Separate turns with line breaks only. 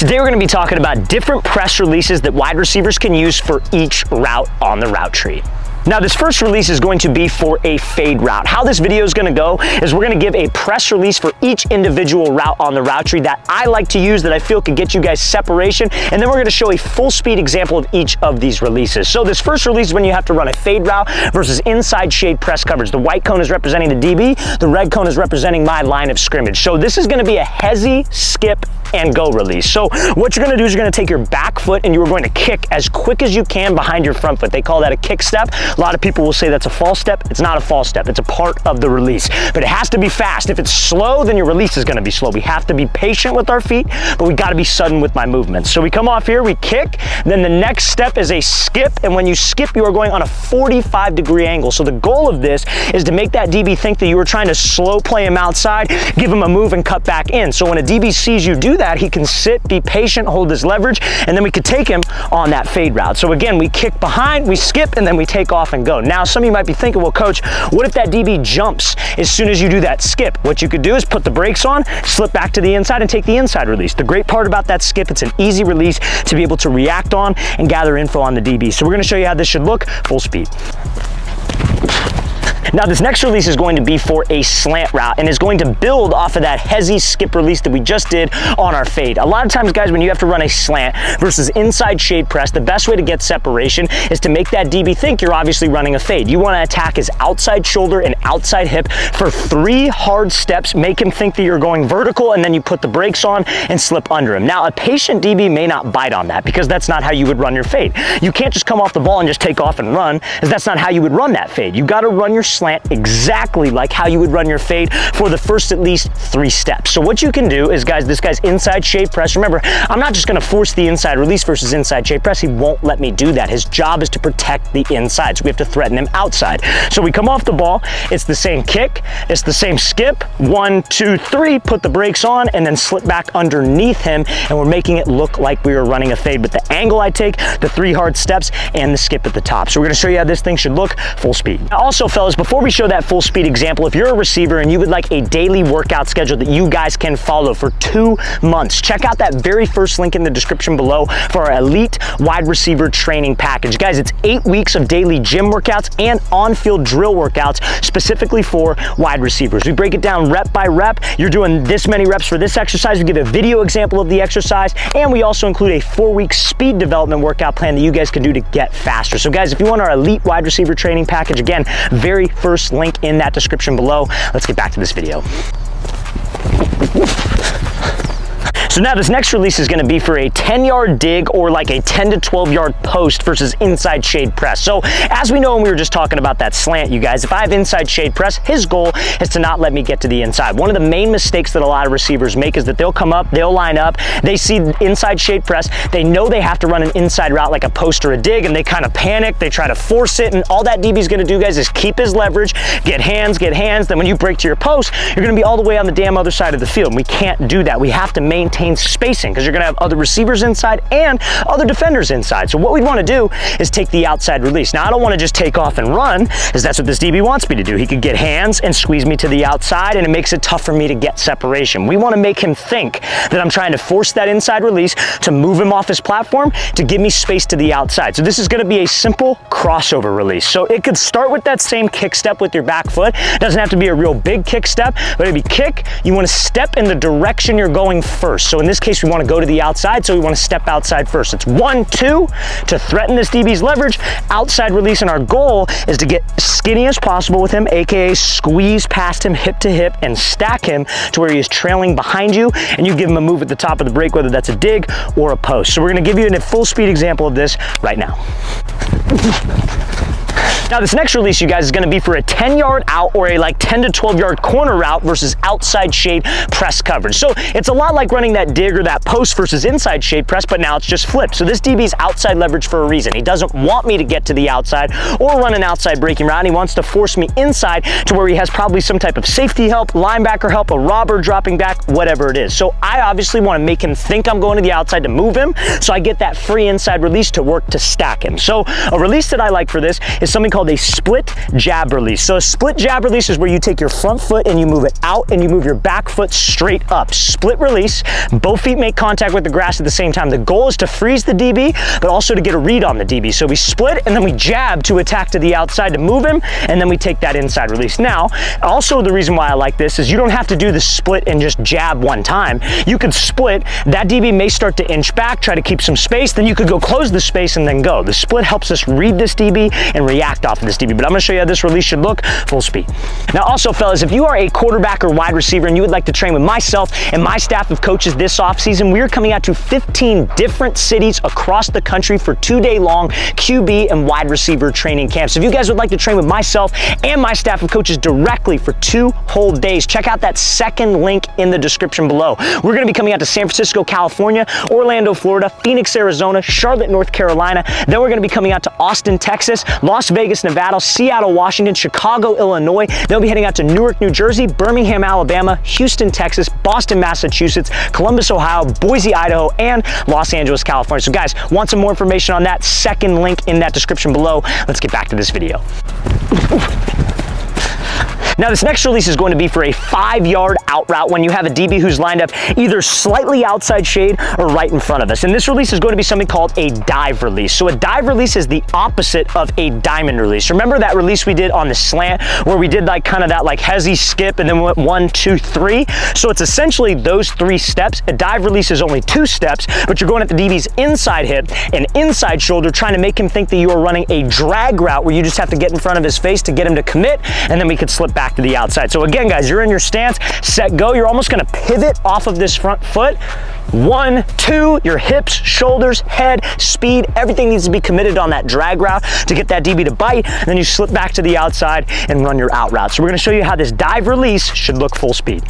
Today we're going to be talking about different press releases that wide receivers can use for each route on the route tree. Now this first release is going to be for a fade route. How this video is gonna go is we're gonna give a press release for each individual route on the route tree that I like to use that I feel could get you guys separation. And then we're gonna show a full speed example of each of these releases. So this first release is when you have to run a fade route versus inside shade press coverage. The white cone is representing the DB, the red cone is representing my line of scrimmage. So this is gonna be a hesi, skip, and go release. So what you're gonna do is you're gonna take your back foot and you are going to kick as quick as you can behind your front foot. They call that a kick step. A lot of people will say that's a false step. It's not a false step. It's a part of the release, but it has to be fast. If it's slow, then your release is gonna be slow. We have to be patient with our feet, but we gotta be sudden with my movements. So we come off here, we kick, then the next step is a skip, and when you skip, you are going on a 45 degree angle. So the goal of this is to make that DB think that you were trying to slow play him outside, give him a move and cut back in. So when a DB sees you do that, he can sit, be patient, hold his leverage, and then we could take him on that fade route. So again, we kick behind, we skip, and then we take off and go. Now, some of you might be thinking, well, coach, what if that DB jumps as soon as you do that skip? What you could do is put the brakes on, slip back to the inside, and take the inside release. The great part about that skip, it's an easy release to be able to react on and gather info on the DB. So we're gonna show you how this should look full speed. Now this next release is going to be for a slant route and is going to build off of that hesi skip release that we just did on our fade. A lot of times guys, when you have to run a slant versus inside shade press, the best way to get separation is to make that DB think you're obviously running a fade. You want to attack his outside shoulder and outside hip for three hard steps, make him think that you're going vertical and then you put the brakes on and slip under him. Now a patient DB may not bite on that because that's not how you would run your fade. You can't just come off the ball and just take off and run because that's not how you would run that fade. You got to run your slant exactly like how you would run your fade for the first at least three steps. So what you can do is, guys, this guy's inside shade press. Remember, I'm not just gonna force the inside release versus inside shade press. He won't let me do that. His job is to protect the inside. So we have to threaten him outside. So we come off the ball. It's the same kick. It's the same skip. One, two, three, put the brakes on and then slip back underneath him. And we're making it look like we were running a fade. But the angle I take, the three hard steps and the skip at the top. So we're gonna show you how this thing should look full speed. Also, fellas, before we show that full speed example, if you're a receiver and you would like a daily workout schedule that you guys can follow for two months, check out that very first link in the description below for our elite wide receiver training package. Guys, it's eight weeks of daily gym workouts and on-field drill workouts specifically for wide receivers. We break it down rep by rep. You're doing this many reps for this exercise. We give a video example of the exercise, and we also include a four-week speed development workout plan that you guys can do to get faster. So guys, if you want our elite wide receiver training package, again, very first link in that description below. Let's get back to this video. So now this next release is gonna be for a 10 yard dig or like a 10 to 12 yard post versus inside shade press. So as we know when we were just talking about that slant, you guys, if I have inside shade press, his goal is to not let me get to the inside. One of the main mistakes that a lot of receivers make is that they'll come up, they'll line up, they see inside shade press, they know they have to run an inside route like a post or a dig and they kind of panic, they try to force it and all that DB is gonna do guys is keep his leverage, get hands, get hands, then when you break to your post, you're gonna be all the way on the damn other side of the field. And we can't do that. We have to maintain maintain spacing because you're going to have other receivers inside and other defenders inside. So what we want to do is take the outside release. Now, I don't want to just take off and run because that's what this DB wants me to do. He could get hands and squeeze me to the outside and it makes it tough for me to get separation. We want to make him think that I'm trying to force that inside release to move him off his platform to give me space to the outside. So this is going to be a simple crossover release. So it could start with that same kick step with your back foot. It doesn't have to be a real big kick step, but it'd be kick. You want to step in the direction you're going first. So in this case, we want to go to the outside, so we want to step outside first. It's one, two, to threaten this DB's leverage, outside release, and our goal is to get skinny as possible with him, AKA squeeze past him hip to hip and stack him to where he is trailing behind you, and you give him a move at the top of the break, whether that's a dig or a post. So we're gonna give you a full speed example of this right now. Now this next release, you guys, is gonna be for a 10 yard out or a like 10 to 12 yard corner route versus outside shade press coverage. So it's a lot like running that dig or that post versus inside shade press, but now it's just flipped. So this DB's outside leverage for a reason. He doesn't want me to get to the outside or run an outside breaking route. He wants to force me inside to where he has probably some type of safety help, linebacker help, a robber dropping back, whatever it is. So I obviously wanna make him think I'm going to the outside to move him. So I get that free inside release to work to stack him. So a release that I like for this is something called called a split jab release. So a split jab release is where you take your front foot and you move it out and you move your back foot straight up. Split release, both feet make contact with the grass at the same time. The goal is to freeze the DB, but also to get a read on the DB. So we split and then we jab to attack to the outside to move him, and then we take that inside release. Now, also the reason why I like this is you don't have to do the split and just jab one time. You could split, that DB may start to inch back, try to keep some space, then you could go close the space and then go. The split helps us read this DB and react off of this DB, but I'm gonna show you how this release should look full speed. Now also fellas, if you are a quarterback or wide receiver and you would like to train with myself and my staff of coaches this offseason, we are coming out to 15 different cities across the country for two day long QB and wide receiver training camps. If you guys would like to train with myself and my staff of coaches directly for two whole days, check out that second link in the description below. We're gonna be coming out to San Francisco, California, Orlando, Florida, Phoenix, Arizona, Charlotte, North Carolina. Then we're gonna be coming out to Austin, Texas, Las Vegas, Nevada, Seattle, Washington, Chicago, Illinois. They'll be heading out to Newark, New Jersey, Birmingham, Alabama, Houston, Texas, Boston, Massachusetts, Columbus, Ohio, Boise, Idaho, and Los Angeles, California. So guys, want some more information on that? Second link in that description below. Let's get back to this video. Now this next release is going to be for a five yard out route when you have a DB who's lined up either slightly outside shade or right in front of us. And this release is going to be something called a dive release. So a dive release is the opposite of a diamond release. Remember that release we did on the slant where we did like kind of that like hesi skip and then went one, two, three. So it's essentially those three steps. A dive release is only two steps, but you're going at the DB's inside hip and inside shoulder trying to make him think that you are running a drag route where you just have to get in front of his face to get him to commit and then we could slip back back to the outside. So again, guys, you're in your stance, set, go. You're almost gonna pivot off of this front foot. One, two, your hips, shoulders, head, speed, everything needs to be committed on that drag route to get that DB to bite. And then you slip back to the outside and run your out route. So we're gonna show you how this dive release should look full speed.